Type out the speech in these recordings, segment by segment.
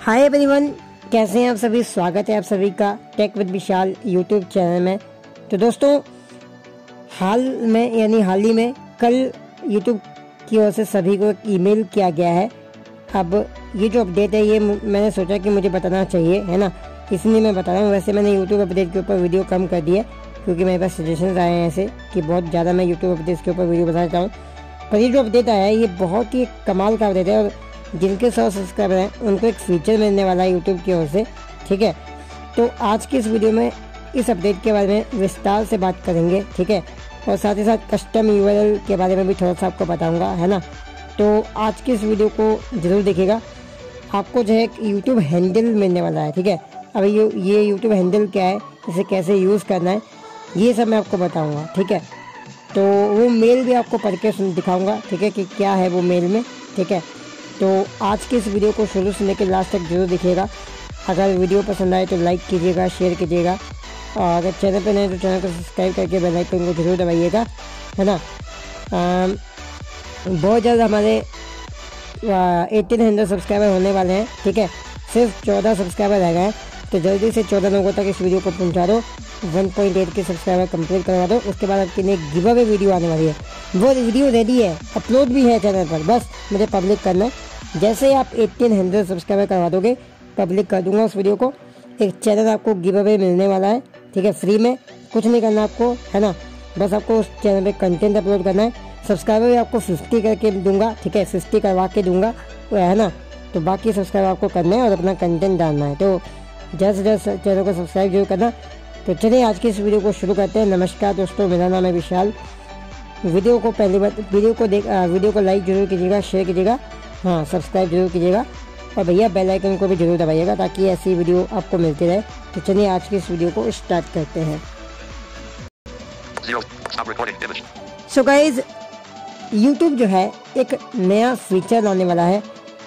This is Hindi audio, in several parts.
हाय एवरीवन कैसे हैं आप सभी? स्वागत है आप सभी का tech with Vishal YouTube channel में। तो दोस्तों, हाल में, यानी हाल ही में, कल यूट्यूब की ओर से सभी को एक ईमेल किया गया है। अब ये जो अपडेट है, ये मैंने सोचा कि मुझे बताना चाहिए, है ना? इसलिए मैं बता रहा हूँ, वैसे मैंने यूट्यूब अपडेट के ऊपर वीडियो कम कर दी है, क्योंकि मेरे पास सजेशंस आए हैं ऐसे कि बहुत ज़्यादा मैं यूट्यूब अपडेट्स के ऊपर वीडियो बताना चाहूँ पर ये जो अपडेट आया है, ये बहुत ही कमाल का अपडेट है और जिनके सौ सब्सक्राइबर हैं, उनको एक फीचर मिलने वाला है यूट्यूब की ओर से, ठीक है? तो आज की इस वीडियो में, इस अपडेट के बारे में विस्तार से बात करेंगे, ठीक है? और साथ ही साथ कस्टम यूआरएल के बारे में भी थोड़ा सा आपको बताऊँगा, है ना? तो आज की इस वीडियो को ज़रूर देखिएगा। आपको जो है एक यूट्यूब हैंडल मिलने वाला है, ठीक है? अब ये ये यूट्यूब हैंडल क्या है? इसे कैसे यूज़ करना है? ये सब मैं आपको बताऊँगा, ठीक है? तो वो मेल भी आपको पढ़ के दिखाऊँगा, ठीक है, कि क्या है वो मेल में, ठीक है? तो आज की इस वीडियो को शुरू से लेकर लास्ट तक ज़रूर देखिएगा। अगर वीडियो पसंद आए तो लाइक कीजिएगा शेयर कीजिएगा। और अगर चैनल पर नए तो चैनल को सब्सक्राइब करके बेल आइकन को ज़रूर दबाइएगा, है ना? बहुत जल्द हमारे एटीन हंड्रेड सब्सक्राइबर होने वाले हैं, ठीक है? सिर्फ़ चौदह सब्सक्राइबर रह गए हैं। तो जल्दी से चौदह लोगों तक इस वीडियो को पहुँचा दो। 1.8 के सब्सक्राइबर कंप्लीट करवा दो। उसके बाद आपके लिए गिव अवे वीडियो आने वाली है। वो वीडियो रेडी है अपलोड भी है चैनल पर। बस, मुझे पब्लिक करना है। जैसे ही आप एटीन हंड्रेड सब्सक्राइबर करवा दोगे, पब्लिक कर दूँगा उस वीडियो को। एक चैनल आपको गिव अवे मिलने वाला है, ठीक है, फ्री में। कुछ नहीं करना आपको, है ना? बस आपको उस चैनल पे कंटेंट अपलोड करना है। सब्सक्राइबर भी आपको फिफ्टी करके दूँगा, ठीक है फिफ्टी करवा के दूँगा, है ना? तो बाकी सब्सक्राइब आपको करना है और अपना कंटेंट डालना है। तो जल्द जल्द चैनल को सब्सक्राइब ज़रूर करना। तो चलिए, आज की इस वीडियो को शुरू करते हैं। नमस्कार दोस्तों, मेरा नाम है विशाल। वीडियो को पहली बार, वीडियो को देख, वीडियो को लाइक ज़रूर कीजिएगा शेयर कीजिएगा। हाँ सब्सक्राइब ज़रूर कीजिएगा और भैया बेल आइकन को भी ज़रूर दबाइएगा ताकि ऐसी वीडियो आपको मिलती रहे तो चलिए आज की इस वीडियो को स्टार्ट करते हैं. सो गाइज़ यूट्यूब जो है एक नया फीचर लाने वाला है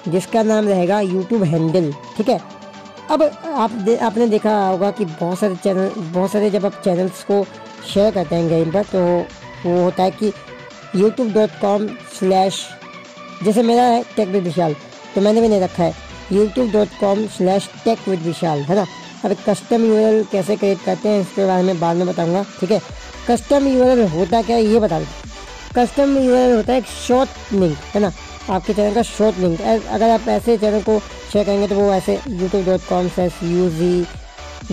जिसका नाम रहेगा यूट्यूब हैंडल ठीक है अब आप दे, आपने देखा होगा कि बहुत सारे चैनल बहुत सारे जब आप चैनल्स को शेयर करते हैं गेम पर तो वो होता है कि यूट्यूब डॉट कॉम स्लैश जैसे मेरा है टेक विद विशाल तो मैंने भी नहीं रखा है। YouTube dot com slash tech with Vishal है ना? अब कस्टम यूआरएल कैसे क्रिएट करते हैं, इसके बारे में बाद में बताऊँगा, ठीक है? कस्टम यूआरएल होता क्या है, ये बता दें। कस्टम यूआरएल होता है एक शॉर्ट लिंक है ना? आपके चैनल का शॉर्ट लिंक अगर आप ऐसे चैनल को शेयर करेंगे तो वो ऐसे YouTube dot com slash U G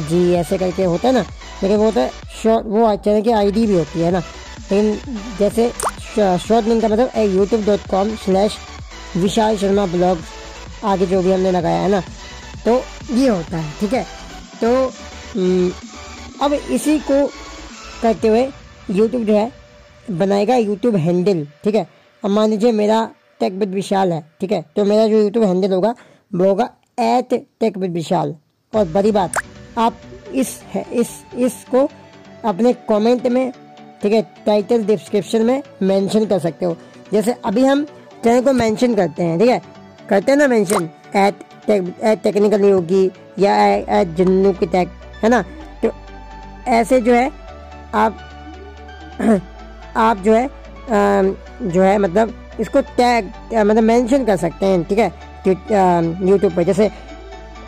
G ऐसे करके होता है ना? लेकिन वो होता है शॉर्ट वो चैनल की आईडी भी होती है ना? लेकिन जैसे शॉर्ट लिंक का मतलब YouTube dot com slash Vishal Sharma blog आगे जो भी हमने लगाया है ना तो ये होता है ठीक है? तो हम्म, अब इसी को करते हुए यूट्यूब जो है बनाएगा यूट्यूब हैंडल ठीक है? अब मान लीजिए मेरा टेक विद विशाल है ठीक है? तो मेरा जो यूट्यूब हैंडल होगा वो होगा एट टेक विद विशाल। और बड़ी बात आप इस है इस इसको अपने कमेंट में ठीक है टाइटल डिस्क्रिप्शन में मेंशन कर सकते हो। जैसे अभी हम चैनल को मेंशन करते हैं ठीक है? करते हैं ना mention at at technical Yogi या एट जन्नू की टेक है ना? तो ऐसे जो है आप आप जो है अम, जो है मतलब इसको टैग मतलब मेंशन कर सकते हैं ठीक है? यूट्यूब पर जैसे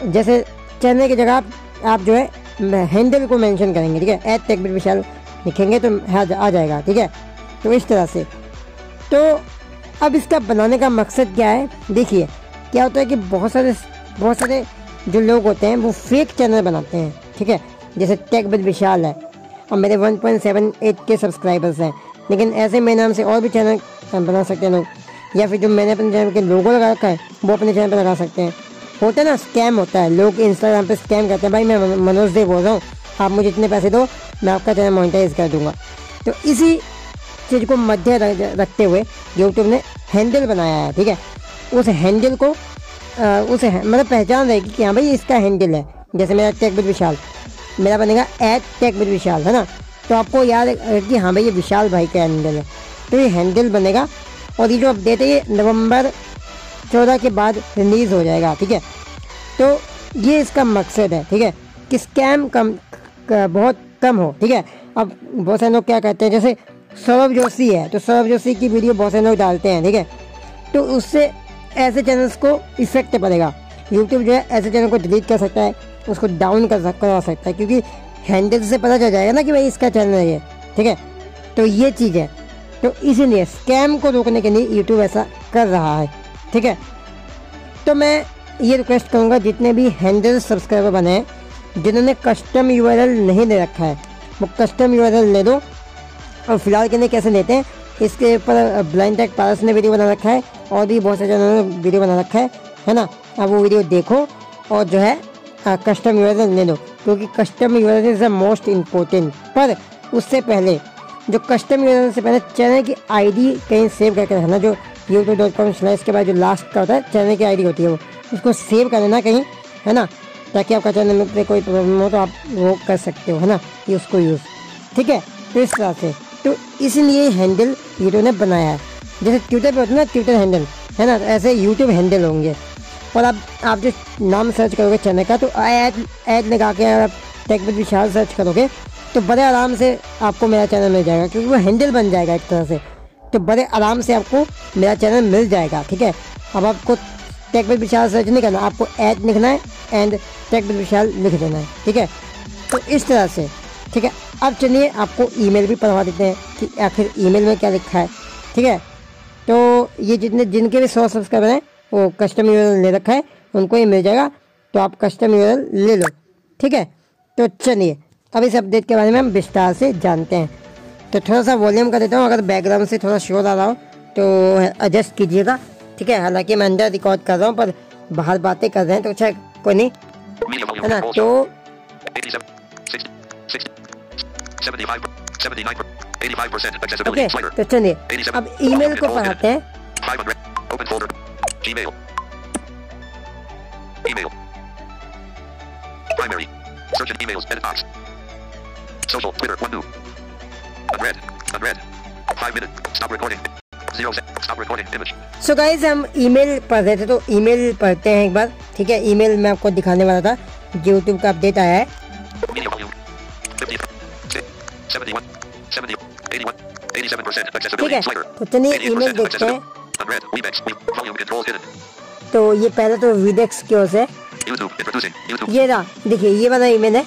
जैसे चैनल की जगह आप आप जो है हैंडल को मेंशन करेंगे ठीक है? एट टेक विशाल लिखेंगे तो आ जाएगा, ठीक है? तो इस तरह से। तो अब इसका बनाने का मकसद क्या है? देखिए, क्या होता है कि बहुत सारे बहुत सारे जो लोग होते हैं, वो फेक चैनल बनाते हैं, ठीक है? जैसे टेक विद विशाल है, और मेरे 1.78 के सब्सक्राइबर्स हैं। लेकिन ऐसे मेरे नाम से और भी चैनल बना सकते हैं लोग। या फिर जो मैंने अपने चैनल के लोगो लगा रखा है, वो अपने चैनल पर लगा सकते हैं। होता है ना स्कैम होता है। लोग इंस्टाग्राम पे स्कैम करते हैं। भाई, मैं मनोज देव बोल रहा हूँ। आप मुझे इतने पैसे दो मैं आपका चैनल मोनिटाइज कर दूँगा। तो इसी चीज़ को मध्य रख- रखते हुए यूट्यूब ने हैंडल बनाया है ठीक है? उस हैंडल को अ, उस है- मतलब पहचान रहेगी कि हाँ भाई इसका हैंडल है। जैसे मेरा टेक विद विशाल मेरा बनेगा एट टेक विद विशाल है ना? तो आपको याद कि हाँ भाई ये विशाल भाई का हैंडल है। तो ये हैंडल बनेगा और ये जो अपडेट है ये नवंबर चौदह के बाद रिलीज़ हो जाएगा ठीक है? तो ये इसका मकसद है ठीक है? कि स्कैम कम बहुत कम हो, ठीक है? अब बहुत सारे लोग क्या कहते हैं, जैसे सौरभ जोशी है तो सौरभ जोशी की वीडियो बहुत सारे लोग डालते हैं, ठीक है? तो उससे ऐसे चैनल्स को इफ़ेक्ट पड़ेगा। यूट्यूब जो है, ऐसे चैनल को डिलीट कर सकता है, उसको डाउन कर करवा सकता है, क्योंकि हैंडल से पता चल जाएगा ना कि भाई इसका चैनल है ये, ठीक है? तो ये चीज़ है। तो इसीलिए स्कैम को रोकने के लिए यूट्यूब ऐसा कर रहा है, ठीक है? तो मैं ये रिक्वेस्ट करूँगा, जितने भी हैंडल सब्सक्राइबर बने हैं जिन्होंने कस्टम यू नहीं ले रखा है। वो कस्टम यू ले दो। और फ़िलहाल के लिए कैसे लेते हैं? इसके ऊपर ब्लाइंड टेक पारस ने वीडियो बना रखा है और भी बहुत सारे चैनलों ने वीडियो बना रखा है है ना? अब वो वीडियो देखो और जो है कस्टम यू ले लो। क्योंकि custom you is the most important पर उससे पहले, जो कस्टम यू से पहले चैनल की आईडी कहीं सेव करके रखना, जो यूट्यूब डॉट कॉम स्लैश के बाद जो लास्ट का होता है, चैनल की आईडी होती है वो। उसको सेव कर लेना कहीं, है ना? ताकि आपका चैनल में कोई प्रॉब्लम हो तो आप वो कर सकते हो, है ना? ये उसको यूज़ ठीक है? तो इस तरह से। तो इसलिए हैंडल यूट्यूब ने बनाया है। जैसे ट्विटर पे होता है ना ट्विटर हैंडल है ना? ऐसे यूट्यूब हैंडल होंगे। और अब आप जो नाम सर्च करोगे चैनल का तो ऐड ऐड लगा के आप टेक विद विशाल सर्च करोगे तो बड़े आराम से आपको मेरा चैनल मिल जाएगा, क्योंकि वो हैंडल बन जाएगा एक तरह से। तो बड़े आराम से आपको मेरा चैनल मिल जाएगा, ठीक है? अब आपको टेक विद विशाल सर्च नहीं करना, आपको ऐड लिखना है एंड टेक विद विशाल लिख देना है, ठीक है? तो इस तरह से, ठीक है? अब चलिए आपको ईमेल भी पढ़वा देते हैं कि आखिर ईमेल में क्या लिखा है, ठीक है? तो ये जितने, जिनके भी सौ सब्सक्राइबर हैं, वो कस्टम यूआरएल ले रखा है, उनको ही मिल जाएगा तो आप कस्टम यूआरएल ले लो, ठीक है? तो चलिए, अब इस अपडेट के बारे में हम विस्तार से जानते हैं। तो थोड़ा सा वॉल्यूम कर देता हूँ, अगर बैकग्राउंड से थोड़ा शोर आ रहा हो तो एडजस्ट कीजिएगा। ठीक है? हालाँकि मैं अंदर रिकॉर्ड कर रहा हूँ पर बाहर बातें कर रहे हैं तो अच्छा कोई नहीं। है ना? तो तो चलिए। अब ईमेल को पढ़ाते हैं। Social, Twitter, one new. Unread, unread. Five minutes, stop recording. So guys हम ईमेल पढ़ रहे थे तो मेल पढ़ते हैं एक बार ठीक है? ईमेल में आपको दिखाने वाला था यूट्यूब का अपडेट आया है। ठीक है तो तो ये पहले तो विदेक्स की ओर से। ये रहा देखिए ये वाला ईमेल है।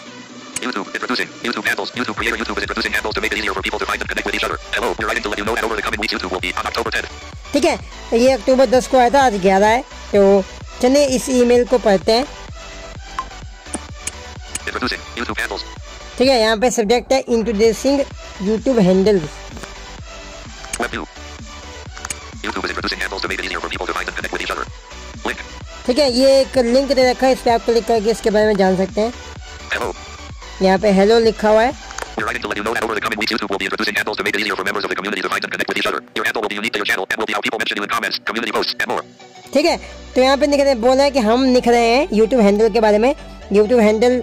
YouTube. Introducing. YouTube handles. YouTube creator. YouTube is introducing handles to make it easier for people to find and connect with each other. Hello. We're writing to let you know that over the coming weeks YouTube will be on October 10th. ठीक है तो ये अक्टूबर 10 को आया था आज 11 है तो चलिए इस ईमेल को पढ़ते हैं. ठीक है यहाँ पे सब्जेक्ट है introducing YouTube handles Web view. YouTube is introducing handles to make it easier for people to find and connect with each other. Link. ठीक है ये एक लिंक दे रखा है इस पर आप क्लिक करके इसके बारे में जान सकते हैं Hello. यहाँ पे हेलो लिखा हुआ है We're writing to let you know that over the coming weeks YouTube will be introducing handles to make it easier for members of the community to find and connect with each other. Your handle will be unique to your channel and will be how people mention you in comments, community posts, and more. ठीक है तो यहाँ पे लिख रहे बोल है कि हम लिख रहे हैं यूट्यूब हैंडल के बारे में यूट्यूब हैंडल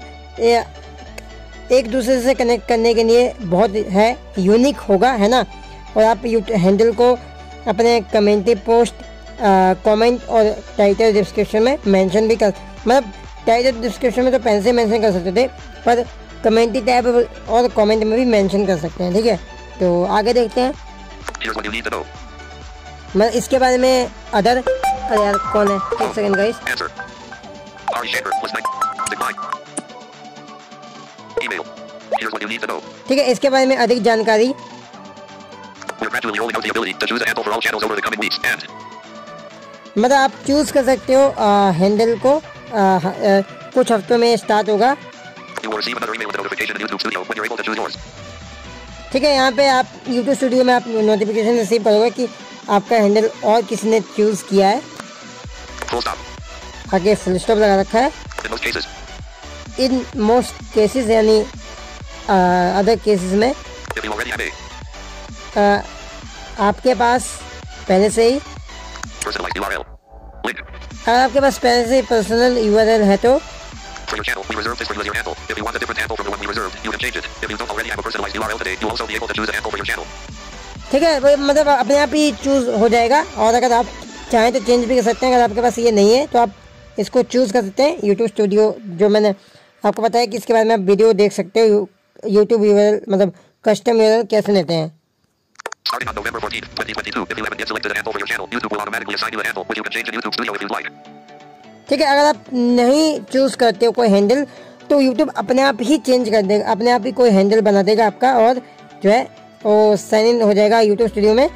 एक दूसरे से कनेक्ट करने के लिए बहुत है यूनिक होगा है ना और आप हैंडल को अपने कमेंट्री पोस्ट कमेंट और टाइटल डिस्क्रिप्शन में मेंशन भी कर मतलब टाइटल डिस्क्रिप्शन में तो पहले से मेंशन कर सकते थे पर कमेंट टैब और कमेंट में भी मेंशन कर सकते हैं ठीक है? तो आगे देखते हैं। मैं इसके बारे में अदर अरे यार कौन है? एक सेकंड गाइस ठीक है इसके बारे में अधिक जानकारी। मतलब आप चूज़ कर सकते हो हैंडल को आ, आ, कुछ हफ्तों में स्टार्ट होगा। ठीक है यहाँ पे आप यूट्यूब स्टूडियो में आप नोटिफिकेशन रिसीव करोगे कि आपका हैंडल और किसी ने चूज़ किया है। आगे फुल स्टॉप लगा रखा है। इन मोस्ट केसेस यानी अदर केसेस में आ, आपके पास पहले से ही अगर आपके पास पहले से ही पर्सनल यूआरएल है तो your channel, we reserved this for you as your handle. If you want a different handle from the one we reserved, you can change it. If you don't already have a personalized URL today, you'll also be able to choose a handle for your channel. ठीक है मतलब अपने आप ही चूज़ हो जाएगा और अगर आप चाहें तो चेंज भी कर सकते हैं अगर आपके पास ये नहीं है तो आप इसको चूज़ कर सकते हैं यूट्यूब स्टूडियो जो मैंने आपको बताया कि इसके बारे में आप वीडियो देख सकते हो यूट्यूब यूआरएल मतलब कस्टम यूआरएल कैसे लेते हैं Starting on November 14th, 2022, if you haven't yet selected a handle for your channel, YouTube will automatically assign you a handle, which you can change in YouTube Studio if you'd like. ठीक है अगर आप नहीं चूज़ करते हो कोई हैंडल तो यूट्यूब अपने आप ही चेंज कर देगा अपने आप ही कोई हैंडल बना देगा आपका और जो है वो साइन इन हो जाएगा यूट्यूब स्टूडियो में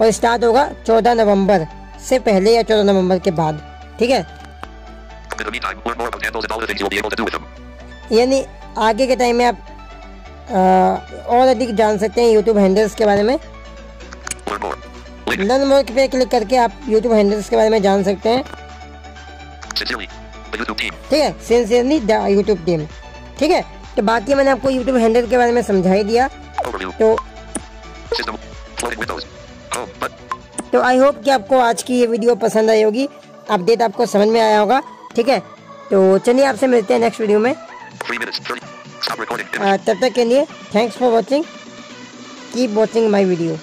और स्टार्ट होगा चौदह नवंबर से पहले या चौदह नवंबर के बाद ठीक है. यानी आगे के टाइम में आप आ, और अधिक जान सकते हैं यूट्यूब हैंडल्स के बारे में. लर्न मोर पे क्लिक करके आप यूट्यूब हैंडल्स के बारे में जान सकते हैं ठीक है सिंसियरली द यूट्यूब टीम ठीक है तो बाकी मैंने आपको यूट्यूब हैंडल के बारे में समझा ही दिया तो. But. तो आई होप कि आपको आज की ये वीडियो पसंद आई होगी अपडेट आपको समझ में आया होगा ठीक है तो चलिए आपसे मिलते हैं नेक्स्ट वीडियो में Three minutes. 30. Stop recording. आ, तब तक के लिए thanks for watching keep watching my video